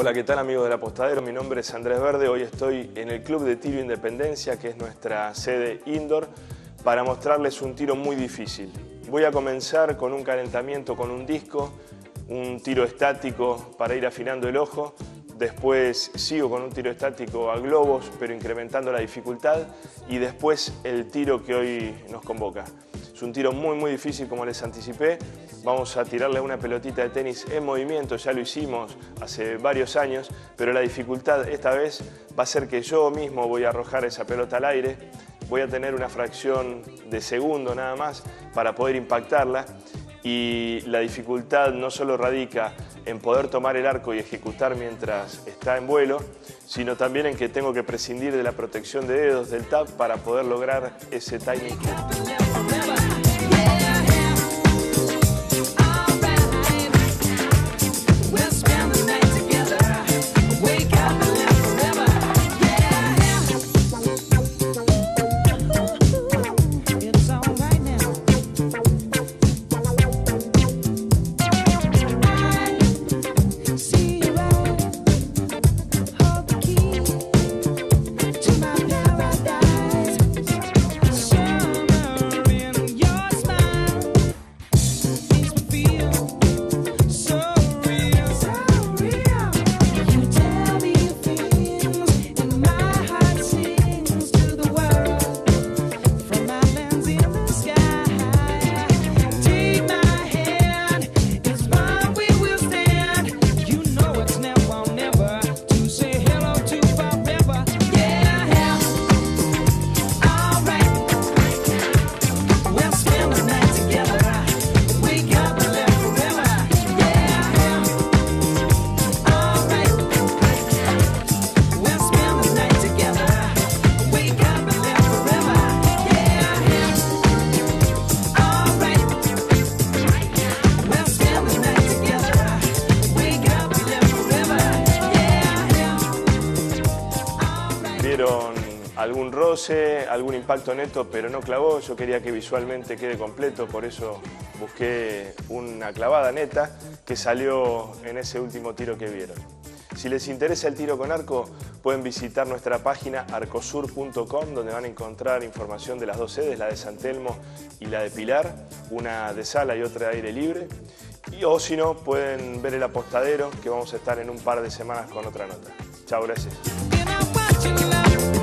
Hola, ¿qué tal amigos del Apostadero? Mi nombre es Andrés Verde. Hoy estoy en el Club de Tiro Independencia, que es nuestra sede indoor, para mostrarles un tiro muy difícil. Voy a comenzar con un calentamiento con un disco, un tiro estático para ir afinando el ojo. Después sigo con un tiro estático a globos, pero incrementando la dificultad. Y después el tiro que hoy nos convoca. Es un tiro muy, muy difícil, como les anticipé. Vamos a tirarle una pelotita de tenis en movimiento, ya lo hicimos hace varios años, pero la dificultad esta vez va a ser que yo mismo voy a arrojar esa pelota al aire, voy a tener una fracción de segundo nada más para poder impactarla y la dificultad no solo radica en poder tomar el arco y ejecutar mientras está en vuelo, sino también en que tengo que prescindir de la protección de dedos del tap para poder lograr ese timing. Algún roce, algún impacto neto, pero no clavó. Yo quería que visualmente quede completo, por eso busqué una clavada neta que salió en ese último tiro que vieron. Si les interesa el tiro con arco, pueden visitar nuestra página arcosur.com donde van a encontrar información de las dos sedes, la de San Telmo y la de Pilar, una de sala y otra de aire libre. Y, o si no, pueden ver el apostadero, que vamos a estar en un par de semanas con otra nota. Chao, gracias. Tonight